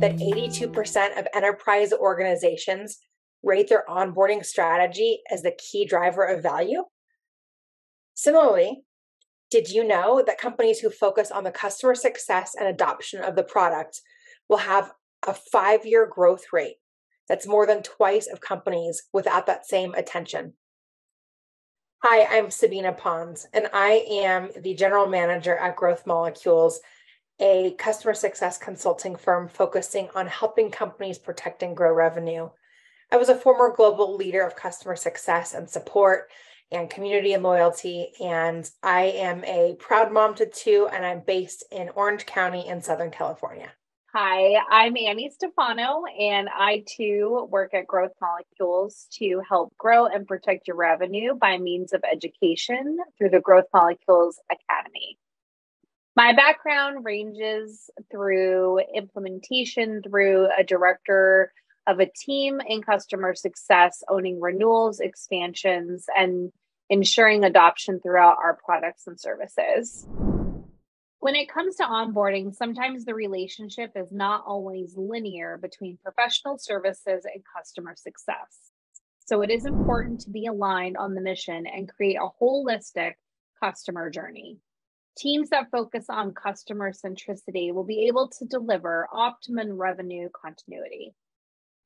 that 82% of enterprise organizations rate their onboarding strategy as the key driver of value? Similarly, did you know that companies who focus on the customer success and adoption of the product will have a five year growth rate that's more than twice of companies without that same attention? Hi, I'm Sabina Pons, and I am the general manager at Growth Molecules, a customer success consulting firm focusing on helping companies protect and grow revenue. I was a former global leader of customer success and support and community and loyalty, and I am a proud mom to two, and I'm based in Orange County in Southern California. Hi, I'm Annie Stefano, and I too work at Growth Molecules to help grow and protect your revenue by means of education through the Growth Molecules Academy. My background ranges through implementation, through a director of a team in customer success, owning renewals, expansions, and ensuring adoption throughout our products and services when it comes to onboarding, sometimes the relationship is not always linear between professional services and customer success. So it is important to be aligned on the mission and create a holistic customer journey. Teams that focus on customer centricity will be able to deliver optimum revenue continuity.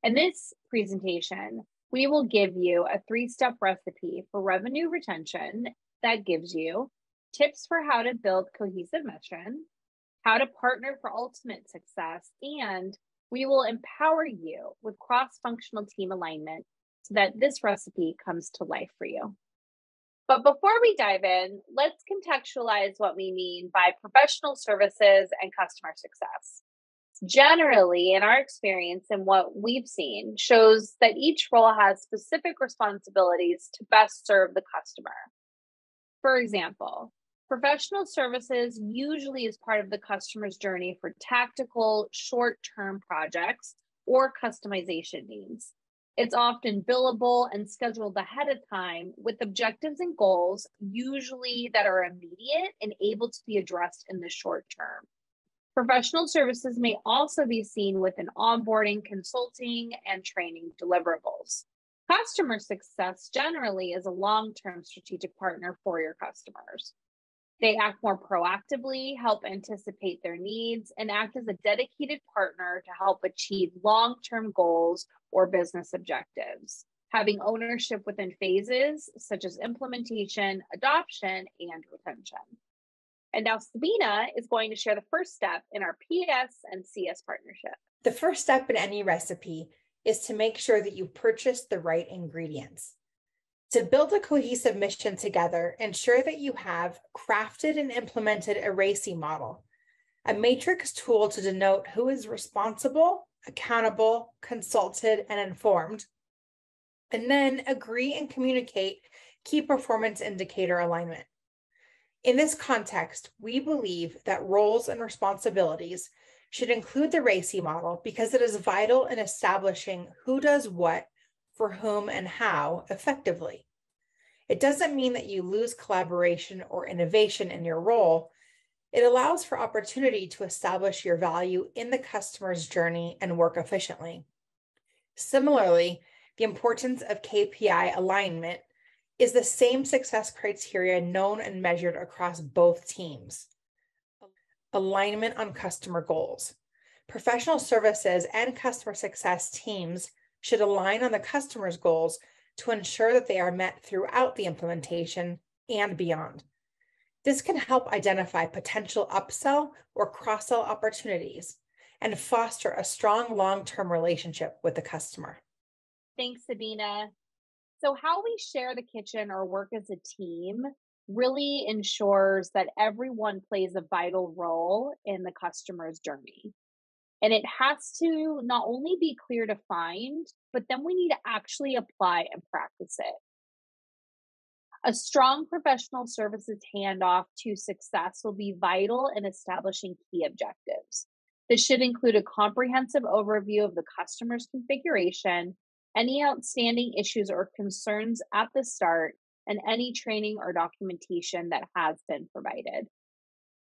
In this presentation, we will give you a three step recipe for revenue retention that gives you tips for how to build cohesive mission, how to partner for ultimate success, and we will empower you with cross functional team alignment so that this recipe comes to life for you. But before we dive in, let's contextualize what we mean by professional services and customer success. Generally, in our experience and what we've seen, shows that each role has specific responsibilities to best serve the customer. For example, Professional services usually is part of the customer's journey for tactical, short term projects or customization needs. It's often billable and scheduled ahead of time with objectives and goals, usually that are immediate and able to be addressed in the short term. Professional services may also be seen within onboarding, consulting, and training deliverables. Customer success generally is a long term strategic partner for your customers. They act more proactively, help anticipate their needs, and act as a dedicated partner to help achieve long term goals or business objectives, having ownership within phases such as implementation, adoption, and retention. And now Sabina is going to share the first step in our PS and CS partnership. The first step in any recipe is to make sure that you purchase the right ingredients. To build a cohesive mission together, ensure that you have crafted and implemented a RACI model, a matrix tool to denote who is responsible, accountable, consulted, and informed. And then agree and communicate key performance indicator alignment. In this context, we believe that roles and responsibilities should include the RACI model because it is vital in establishing who does what for whom and how effectively. It doesn't mean that you lose collaboration or innovation in your role. It allows for opportunity to establish your value in the customer's journey and work efficiently. Similarly, the importance of KPI alignment is the same success criteria known and measured across both teams. Alignment on customer goals. Professional services and customer success teams should align on the customer's goals to ensure that they are met throughout the implementation and beyond. This can help identify potential upsell or cross sell opportunities and foster a strong long term relationship with the customer. Thanks, Sabina. So, how we share the kitchen or work as a team really ensures that everyone plays a vital role in the customer's journey. And it has to not only be clear to find, but then we need to actually apply and practice it. A strong professional services handoff to success will be vital in establishing key objectives. This should include a comprehensive overview of the customer's configuration, any outstanding issues or concerns at the start, and any training or documentation that has been provided.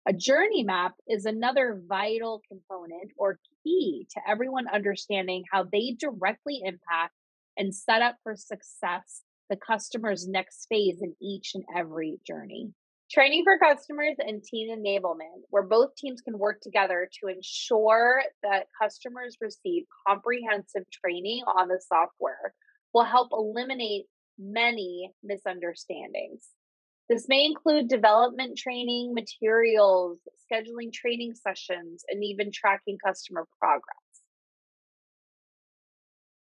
A journey map is another vital component or key to everyone understanding how they directly impact and set up for success the customer's next phase in each and every journey. Training for customers and team enablement, where both teams can work together to ensure that customers receive comprehensive training on the software, will help eliminate many misunderstandings. This may include development training materials, scheduling training sessions, and even tracking customer progress.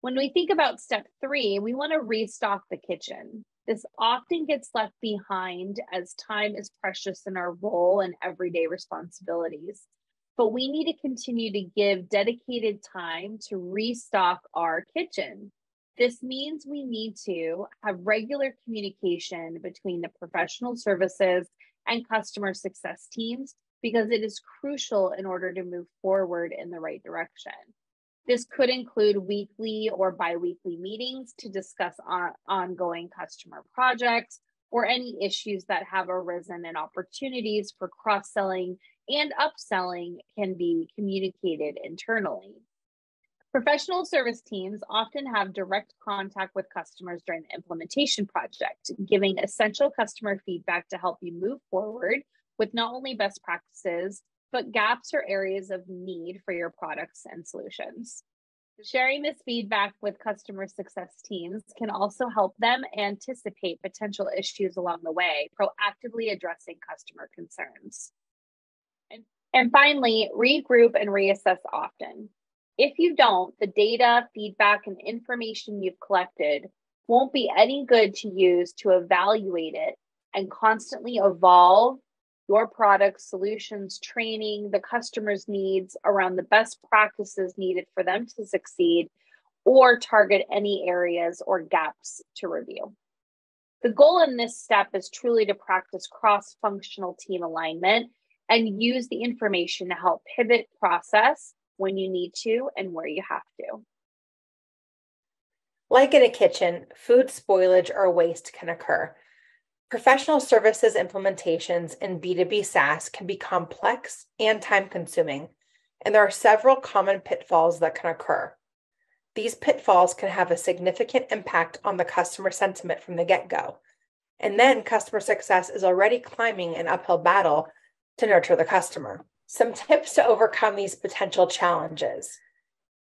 When we think about step three, we want to restock the kitchen. This often gets left behind as time is precious in our role and everyday responsibilities. But we need to continue to give dedicated time to restock our kitchen. This means we need to have regular communication between the professional services and customer success teams because it is crucial in order to move forward in the right direction. This could include weekly or biweekly meetings to discuss on, ongoing customer projects or any issues that have arisen and opportunities for cross selling and upselling can be communicated internally. Professional service teams often have direct contact with customers during the implementation project, giving essential customer feedback to help you move forward with not only best practices, but gaps or areas of need for your products and solutions. Sharing this feedback with customer success teams can also help them anticipate potential issues along the way, proactively addressing customer concerns. And, finally, regroup and reassess often. If you don't, the data, feedback, and information you've collected won't be any good to use to evaluate it and constantly evolve your products, solutions, training, the customer's needs around the best practices needed for them to succeed, or target any areas or gaps to review. The goal in this step is truly to practice cross functional team alignment and use the information to help pivot process when you need to and where you have to. Like in a kitchen, food spoilage or waste can occur. Professional services implementations in B2B SaaS can be complex and time consuming, and there are several common pitfalls that can occur. These pitfalls can have a significant impact on the customer sentiment from the get go. And then customer success is already climbing an uphill battle to nurture the customer. Some tips to overcome these potential challenges.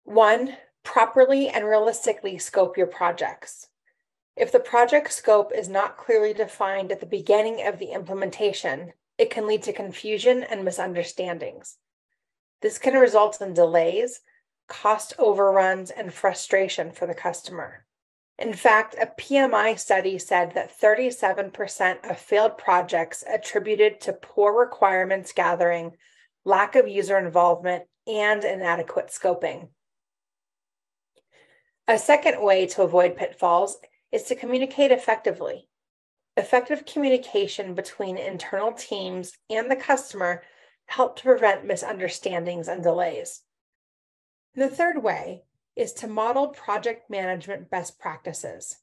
One, properly and realistically scope your projects. If the project scope is not clearly defined at the beginning of the implementation, it can lead to confusion and misunderstandings. This can result in delays, cost overruns, and frustration for the customer. In fact, a PMI study said that 37% of failed projects attributed to poor requirements gathering, lack of user involvement, and inadequate scoping. A second way to avoid pitfalls is to communicate effectively. Effective communication between internal teams and the customer help to prevent misunderstandings and delays. The third way is to model project management best practices.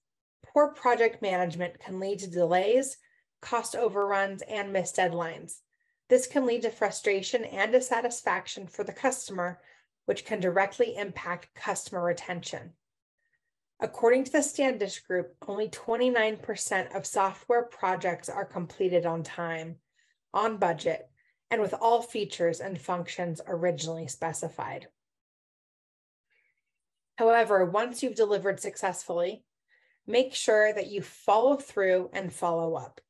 Poor project management can lead to delays, cost overruns, and missed deadlines. This can lead to frustration and dissatisfaction for the customer, which can directly impact customer retention. According to the Standish Group, only 29% of software projects are completed on time, on budget, and with all features and functions originally specified. However, once you've delivered successfully, make sure that you follow through and follow up.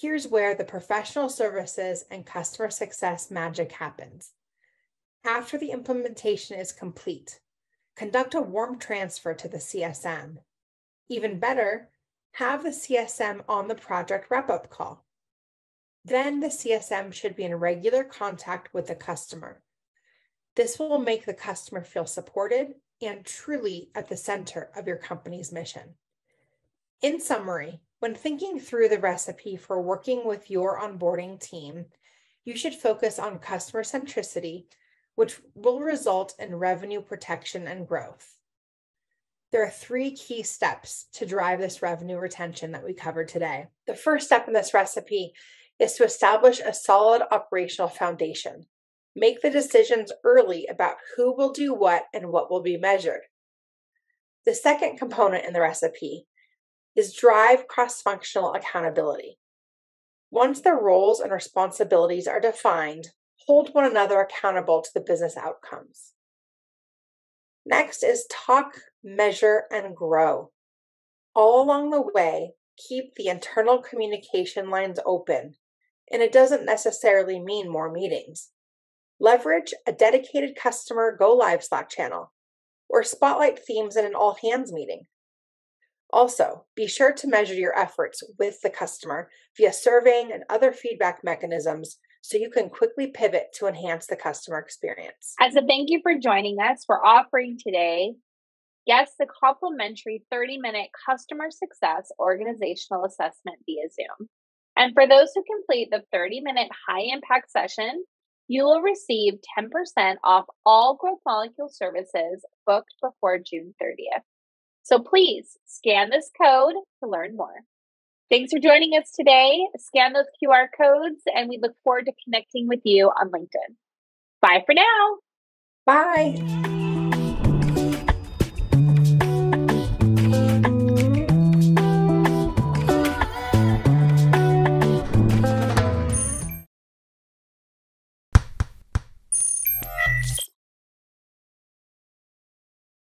Here's where the professional services and customer success magic happens. After the implementation is complete, conduct a warm transfer to the CSM. Even better, have the CSM on the project wrap up call. Then the CSM should be in regular contact with the customer. This will make the customer feel supported and truly at the center of your company's mission. In summary, when thinking through the recipe for working with your onboarding team, you should focus on customer centricity which will result in revenue protection and growth. There are three key steps to drive this revenue retention that we covered today. The first step in this recipe is to establish a solid operational foundation. Make the decisions early about who will do what and what will be measured. The second component in the recipe is drive cross functional accountability. Once the roles and responsibilities are defined, hold one another accountable to the business outcomes. Next is talk, measure, and grow. All along the way, keep the internal communication lines open, and it doesn't necessarily mean more meetings. Leverage a dedicated customer go live Slack channel or spotlight themes in an all hands meeting. Also, be sure to measure your efforts with the customer via surveying and other feedback mechanisms so you can quickly pivot to enhance the customer experience. As a thank you for joining us, we're offering today guests a complimentary 30 minute customer success organizational assessment via Zoom. And for those who complete the 30 minute high impact session, you will receive 10% off all Growth Molecule services booked before June 30th. So please scan this code to learn more. Thanks for joining us today. Scan those QR codes, and we look forward to connecting with you on LinkedIn. Bye for now. Bye.